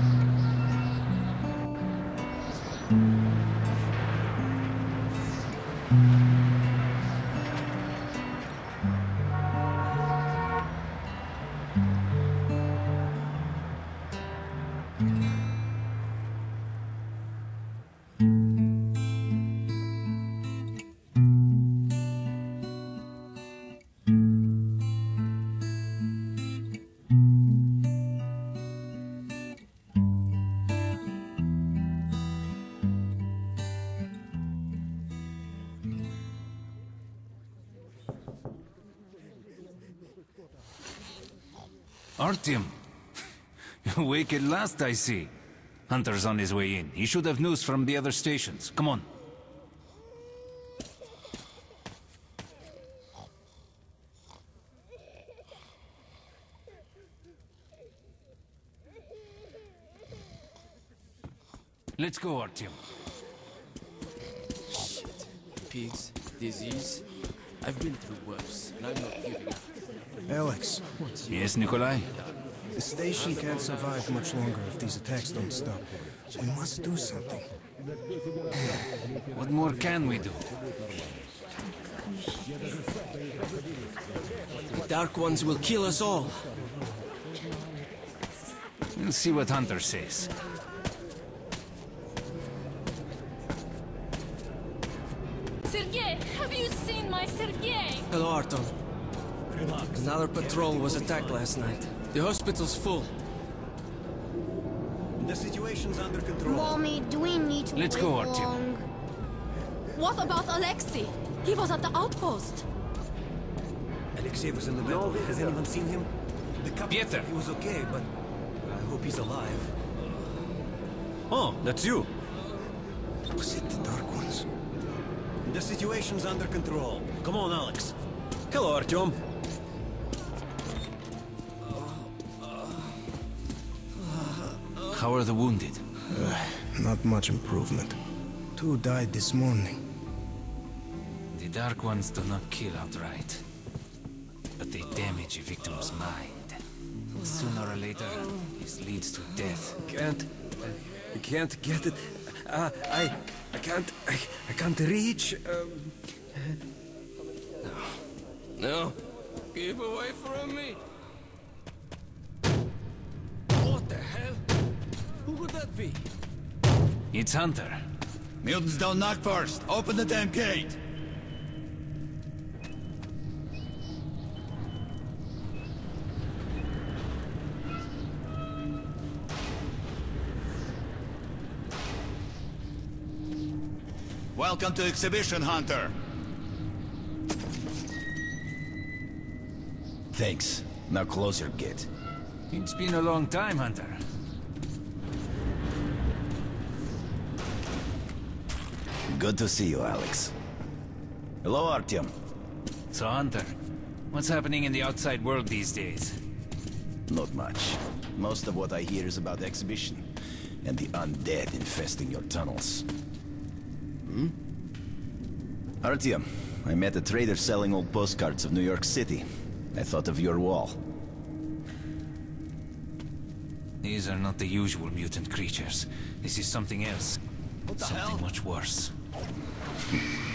Mm-hmm. Artyom. Awake at last, I see. Hunter's on his way in. He should have news from the other stations. Come on. Let's go, Artyom. Shit. Pigs, disease. I've been through worse, and I'm not giving up. Alex, Yes, Nikolai? the station can't survive much longer if these attacks don't stop. We must do something. What more can we do? The Dark Ones will kill us all. We'll see what Hunter says. Sergei, have you seen my Sergei? Hello, Artyom. Another patrol was attacked last night. The hospital's full. The situation's under control. Mommy, do we need to Let's go, Artyom. long? What about Alexei? He was at the outpost. Alexei was in the battle. Has anyone seen him? The captain Pieter. he was okay, but I hope he's alive. Oh, that's you. Was it the Dark Ones? The situation's under control. Come on, Alex. Hello, Artyom. How are the wounded? Not much improvement. Two died this morning. The Dark Ones do not kill outright. But they damage a victim's mind. Sooner or later, this leads to death. Can't. I can't get it. Uh, I. I can't. I, I can't reach. Um, No. Keep away from me. Be? It's Hunter. Mutants don't knock first. Open the damn gate. Welcome to Exhibition Hunter. Thanks. Now close your gate. It's been a long time, Hunter. Good to see you, Alex. Hello, Artyom. So, Hunter, what's happening in the outside world these days? Not much. Most of what I hear is about the exhibition and the undead infesting your tunnels. Hmm? Artyom, I met a trader selling old postcards of New York City. I thought of your wall. These are not the usual mutant creatures. This is something else. What the something hell? much worse. you